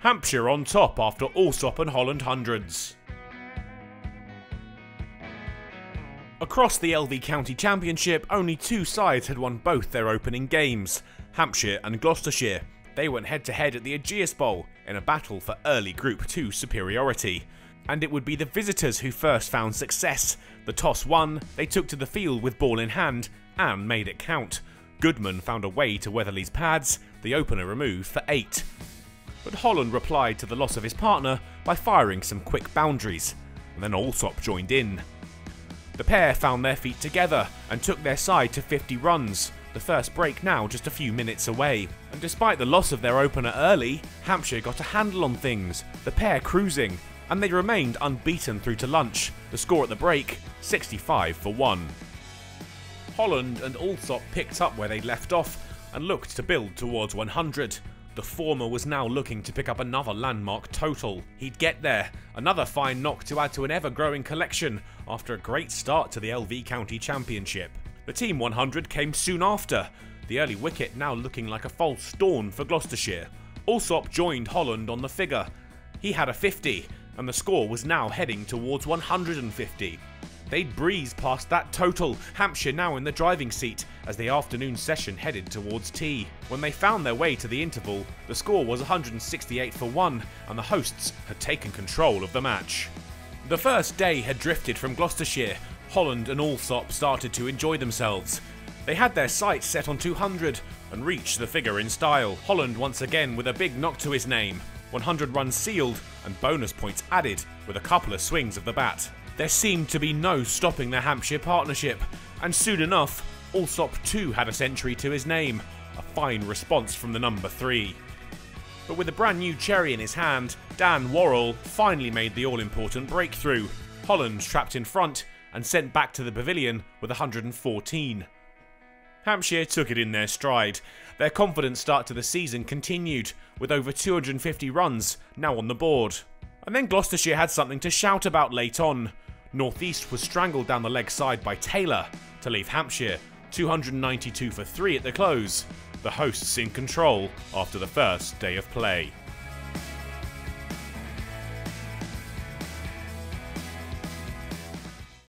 Hampshire on top after Alsop and Holland hundreds. Across the LV County Championship, only two sides had won both their opening games Hampshire and Gloucestershire. They went head to head at the Ageas Bowl in a battle for early Group 2 superiority. And it would be the visitors who first found success. The toss won, they took to the field with ball in hand and made it count. Goodman found a way to Weatherley's pads, the opener removed for 8. But Holland replied to the loss of his partner by firing some quick boundaries, and then Alsop joined in. The pair found their feet together and took their side to 50 runs, the first break now just a few minutes away. And despite the loss of their opener early, Hampshire got a handle on things, the pair cruising, and they remained unbeaten through to lunch. The score at the break 65 for 1. Holland and Alsop picked up where they'd left off and looked to build towards 100. The former was now looking to pick up another landmark total. He'd get there, another fine knock to add to an ever growing collection after a great start to the LV County Championship. The Team 100 came soon after, the early wicket now looking like a false dawn for Gloucestershire. Alsop joined Holland on the figure. He had a 50, and the score was now heading towards 150. They'd breeze past that total, Hampshire now in the driving seat, as the afternoon session headed towards tea. When they found their way to the interval, the score was 168 for 1, and the hosts had taken control of the match. The first day had drifted from Gloucestershire. Holland and Alsop started to enjoy themselves. They had their sights set on 200 and reached the figure in style. Holland once again with a big knock to his name, 100 runs sealed and bonus points added with a couple of swings of the bat. There seemed to be no stopping the Hampshire partnership, and soon enough, Alsop too had a century to his name, a fine response from the number 3. But with a brand new cherry in his hand, Dan Worrall finally made the all important breakthrough. Holland trapped in front and sent back to the pavilion with 114. Hampshire took it in their stride. Their confident start to the season continued, with over 250 runs now on the board. And then Gloucestershire had something to shout about late on. Northeast was strangled down the leg side by Taylor to leave Hampshire 292 for 3 at the close, the hosts in control after the first day of play.